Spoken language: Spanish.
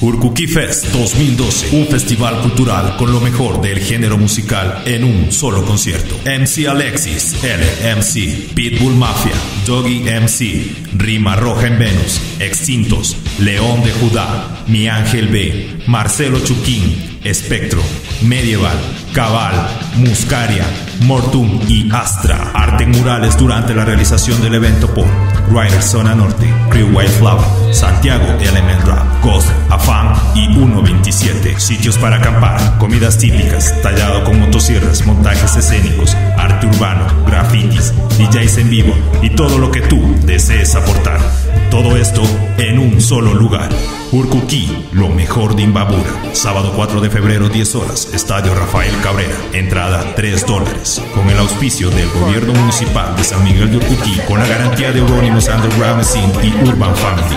Urkuki Fest 2012, un festival cultural con lo mejor del género musical en un solo concierto. MC Alexis, LMC, Pitbull Mafia, Doggy MC, Rima Roja en Venus, Extintos, León de Judá, Mi Ángel B, Marcelo Chuquín, Espectro, Medieval, Cabal, Muscaria, Mortum y Astra. Arte en murales durante la realización del evento por Rider Zona Norte, Crew White Flower, Santiago Element Rap, Ghost, Afan y 127. Sitios para acampar, comidas típicas, tallado con motosierras, montajes escénicos, arte urbano, grafitis, DJs en vivo y todo lo que tú desees aportar. Todo esto en un solo lugar. Urkuki, lo mejor de Imbabura. Sábado 4 de febrero, 10 horas, Estadio Rafael Cabrera. Entrada 3 dólares. Con el auspicio del Gobierno Municipal de San Miguel de Urkuki, con la garantía de Eurónimos Underground Scene y Urban Family.